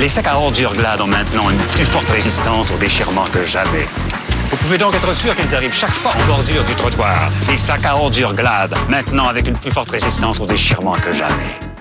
Les sacs à ordures Glad ont maintenant une plus forte résistance au déchirement que jamais. Vous pouvez donc être sûr qu'ils arrivent chaque fois en bordure du trottoir. Les sacs à ordures Glad, maintenant avec une plus forte résistance au déchirement que jamais.